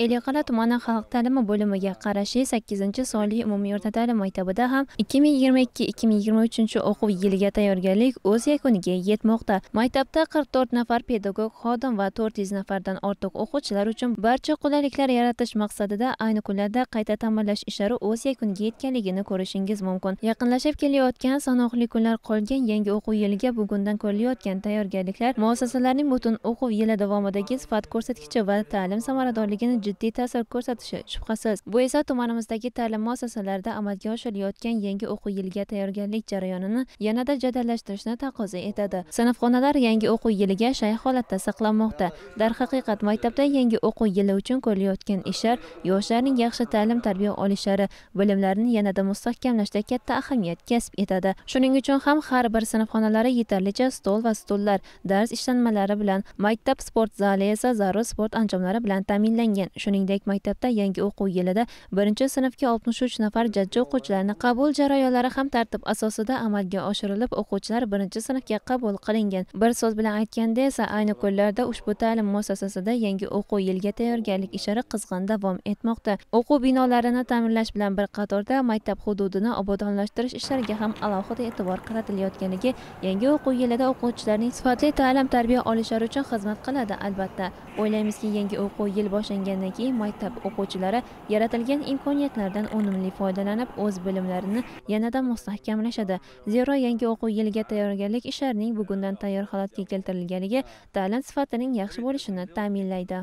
ellikqal'a tumani xalq ta'limi bo'limiga qarashli sakkizinchi sonli umumiy o'rta ta'lim maktabida ham ikki ming yigirma ikki ikki ming yigirma uchinchi o'quv yiliga tayyorgarlik o'z yakuniga yetmoqda. Maktabda qirq to'rt nafar pedagog xodim va to'rt yuz nafardan ortiq o'quvchilar uchun barcha qulayliklar yaratish maqsadida ayni kunlarda qayta ta'mirlash ishlari o'z yakuniga yetganligini ko'rishingiz mumkin. Yaqinlashib kelayotgan sanoqli kunlar qolgan yangi o'quv yiliga bugundan ko'rilayotgan tayyorgarliklar muassasalarning butun o'quv yili davomidagi sifat ko'rsatkichi va ta'lim samaradorligini jiddiy ta'sir ko'rsatishi. Shubhasiz bu esa tumanimizdagi ta'lim muassasalarida amalga oshirilayotgan yangi o'quv yiliga tayyorgarlik jarayonini yanada jadallashtirishni taqozo etadi. Sinfxonalar yangi o'quv yiliga shay holatda saqlanmoqda. Darhaqiqat maktabda yangi o'quv yili uchun ko'rilayotgan ishlar yoshlarning yaxshi ta'lim tarbiya olishlari bilimlarini yanada mustahkamlashda katta ahamiyat kasb etadi. Shuning uchun ham har bir sinfxonalari yetarlicha stol va stullar dars ishlanmalari bilan maktab sport zali esa zarur sport anjomlari bilan ta'minlangan. Shuningdek maktabda yangi o'quv yilida birinchi sinfga oltmish uch nafar jajji o'quvchilarni qabul jarayonlari ham tartib asosida amalga oshirilib o'quvchilar birinchi sinfga qabul qilingan. Bir so'z bilan aytganda esa ayni kunlarda ushbu ta'lim muassasasida yangi o'quv yiliga tayyorgarlik ishlari qizg'in davom etmoqda. O'quv binolarini ta'mirlash bilan bir qatorda maktab hududini obodonlashtirish ishlariga ham alohida e'tibor qaratilayotganligi yangi o'quv yilida o'quvchilarning sifatli ta'lim tarbiya olishlari uchun xizmat qiladi albatta. O'ylaymizki yangi o'quv yil boshlangan keyin maktab o'quvchilari yaratilgan imkoniyatlardan unumli foydalanib o'z bilimlarini yanada mustahkamlashadi. Zero yangi o'quv yiliga tayyorgarlik ishlarining bugundan tayyor holatga keltirilganligi ta'lim sifatining yaxshi bo'lishini ta'minlaydi.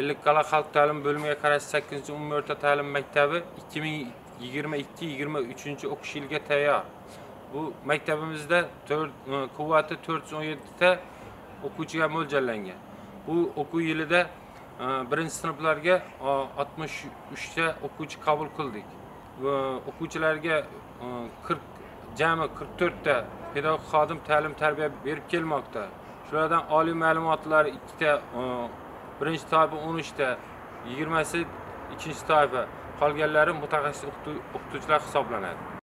Ellikqal'a xalq ta'limi bo'limiga qarashli sakkizinchi umumiy o'rta ta'lim maktabi ikki ming yigirma ikki yigirma uchinchi o'qish yiliga tayyor. Bu maktabimizda quvvati to'rt yuz o'n yettita o'quvchiga mo'ljallangan. Bu o'quv yilida birinchi sinflarga oltmish uchta o'quvchi qabul qildik. O'quvchilarga e, qirq jami qirq to'rtta pedagog xodim ta'lim tarbiya berib kelmoqda. Shulardan oliy ma'lumotlar ikkita e, birinchi toifa o'n uchta yigirmasi ikkinchi toifa. Qolganlari mutaxassis o'qituvchilar hisoblanadi.